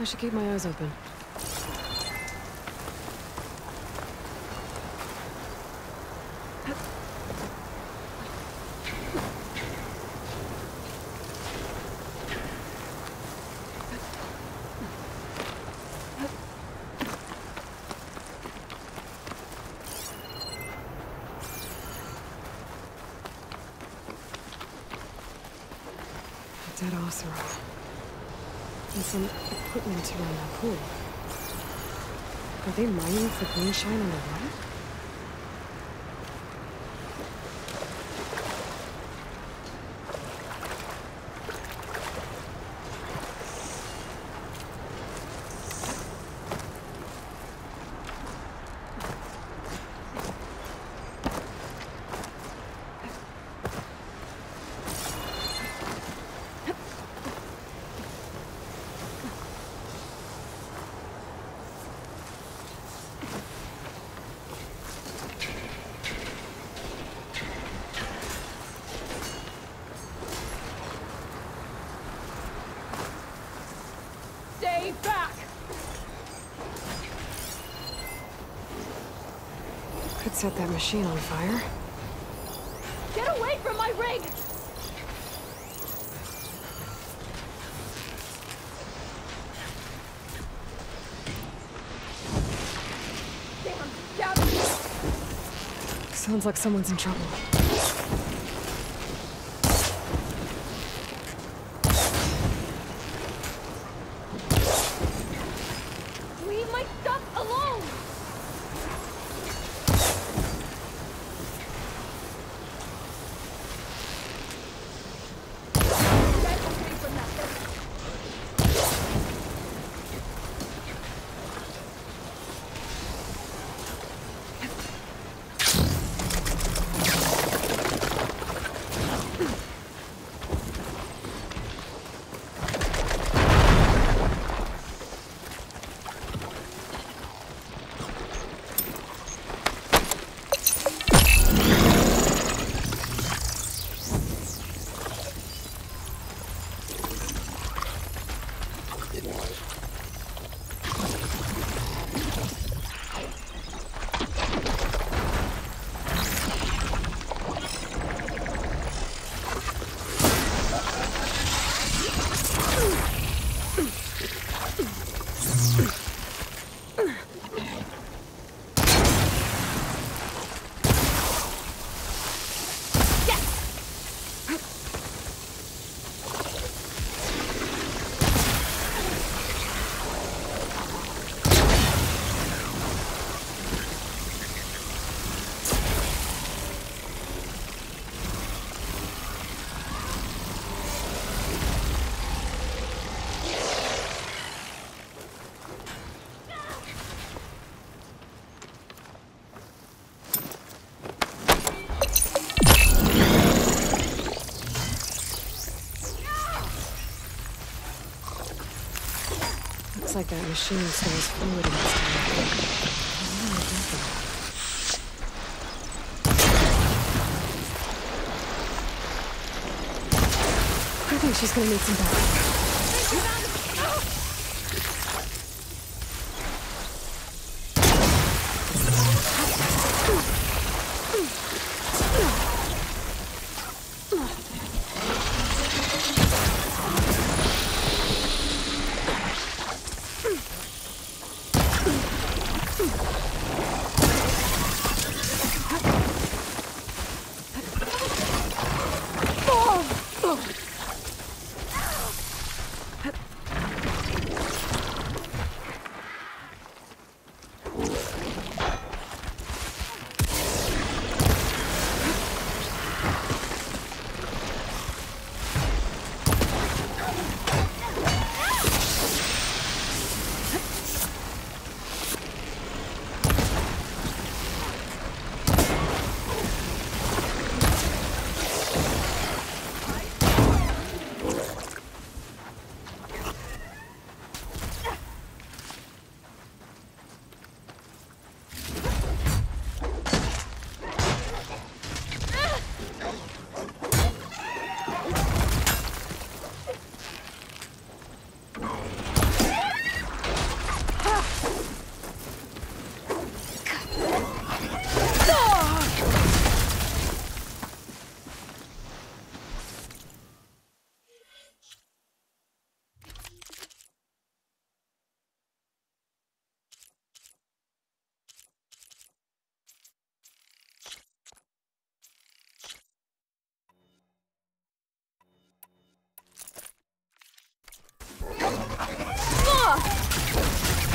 I should keep my eyes open. Dead Oseram. And some equipment around that pool. Are they mining for Greenshine underwater? Stay Could set that machine on fire. Get away from my rig! Damn! Sounds like someone's in trouble. Looks like that machine stores fluid in this tank. I think she's gonna need some backup.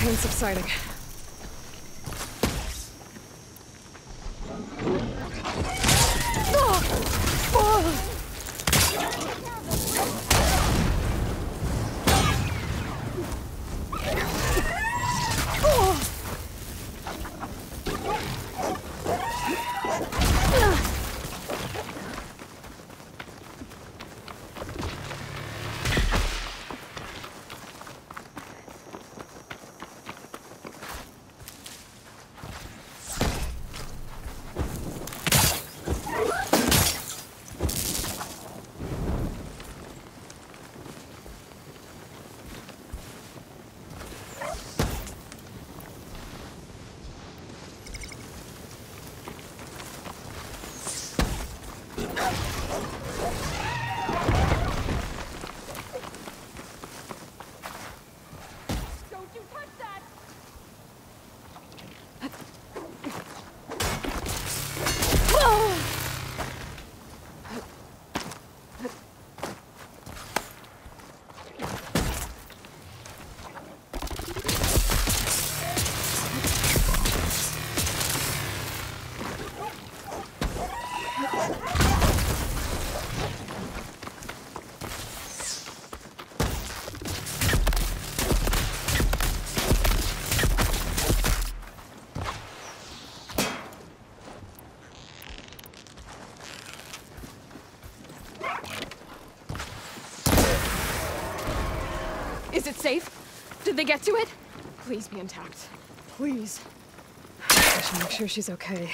Pain subsiding. Safe? Did they get to it? Please be intact. Please. I should make sure she's okay.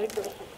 Michael.